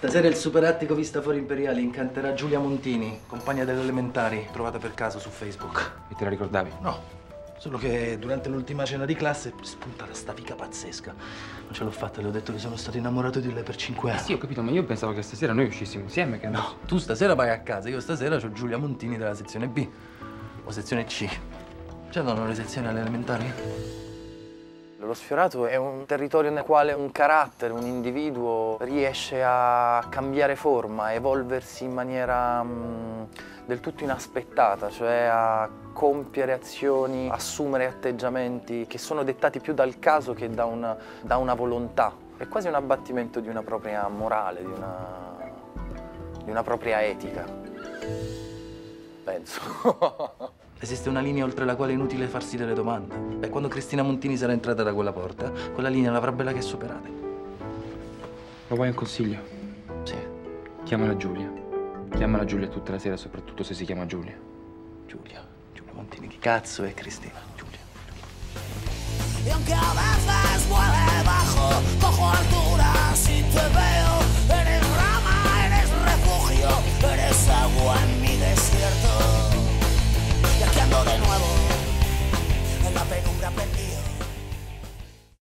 Stasera il super attico Vista Fuori Imperiali incanterà Giulia Montini, compagna delle elementari, trovata per caso su Facebook. E te la ricordavi? No, solo che durante l'ultima cena di classe è spuntata sta fica pazzesca. Non ce l'ho fatta, le ho detto che sono stato innamorato di lei per cinque anni. Eh sì, ho capito, ma io pensavo che stasera noi uscissimo insieme. Che No, tu stasera vai a casa, io stasera ho Giulia Montini della sezione B o sezione C. C'erano le sezioni alle elementari? Lo sfiorato è un territorio nel quale un carattere, un individuo riesce a cambiare forma, a evolversi in maniera mm, del tutto inaspettata, cioè a compiere azioni, assumere atteggiamenti che sono dettati più dal caso che da una, da una volontà. È quasi un abbattimento di una propria morale, di una, di una propria etica. Penso. Esiste una linea oltre la quale è inutile farsi delle domande. Beh, quando Cristina Montini sarà entrata da quella porta, quella linea l'avrà bella che superata. Lo vuoi un consiglio? Sì, Chiamala Giulia. Chiamala Giulia tutta la sera, soprattutto se si chiama Giulia. Giulia. Giulia Montini. Chi cazzo è Cristina? Giulia. Y anda perdido.